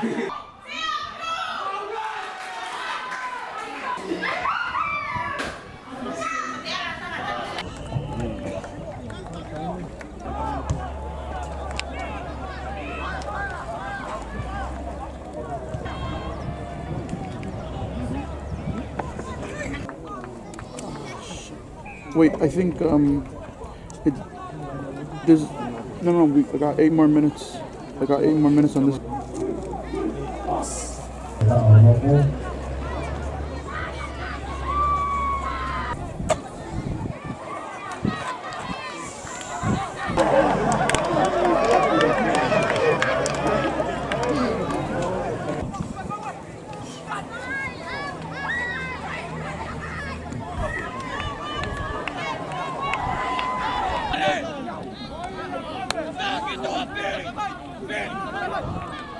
Wait, I think um, it, there's no no. We, I got eight more minutes. I got eight more minutes on this. tàu một cái Get off me! Get off me!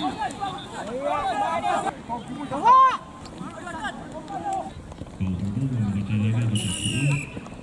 Thank you.